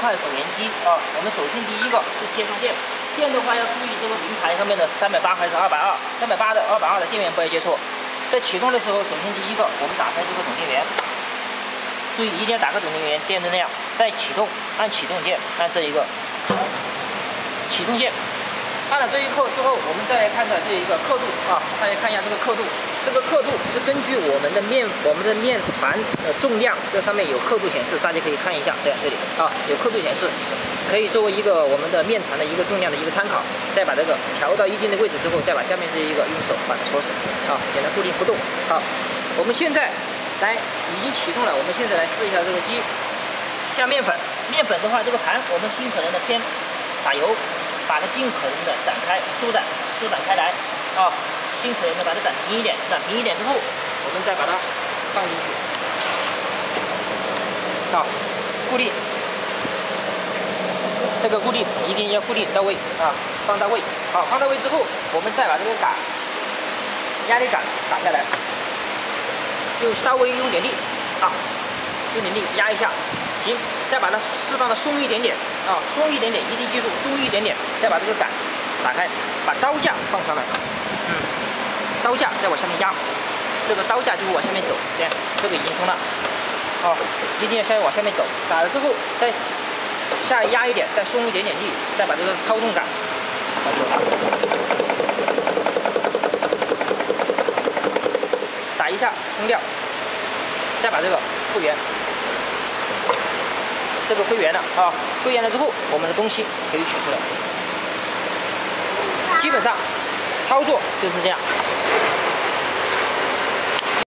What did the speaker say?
快手连机啊，我们首先第一个是接上电，电的话要注意这个铭牌上面的三百八还是二百二，三百八的、二百二的电源不要接触。在启动的时候，首先第一个我们打开这个总电源，注意一定要打开总电源，电灯亮。再启动，按启动键，按这一个启动键。按了这一刻之后，我们再来看看这一个刻度啊，大家看一下这个刻度。这个刻度是根据我们的面我们的面团的重量，这上面有刻度显示，大家可以看一下，在这里啊有刻度显示，可以作为一个我们的面团的一个重量的一个参考。再把这个调到一定的位置之后，再把下面这一个用手把它锁死啊，简单固定不动。好，我们现在来已经启动了，我们现在来试一下这个机下面粉。面粉的话，这个盘我们尽可能的先打油。把它尽可能的展开、舒展、舒展开来啊，尽可能的把它展平一点，展平一点之后，我们再把它放进去，好，固定，这个固定一定要固定到位啊，放到位，好，放到位之后，我们再把这个杆，压力杆打下来，就稍微用点力啊，用点力压一下。行，再把它适当的松一点点啊，松一点点，一定记住松一点点。再把这个杆打开，把刀架放上来，嗯，刀架再往下面压，这个刀架就会往下面走。这样，这个已经松了，好，一定要先往下面走。打了之后再下压一点，再松一点点力，再把这个操纵杆打一下，松掉，再把这个复原。这个归圆了啊，归圆了之后，我们的东西可以取出来。基本上操作就是这样。